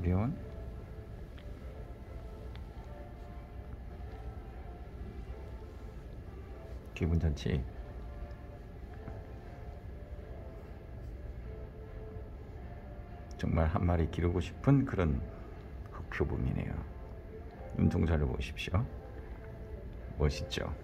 헬리온 기분 잔치. 정말 한 마리 기르고 싶은 그런 흑표범이네요. 눈동자를 보십시오. 멋있죠?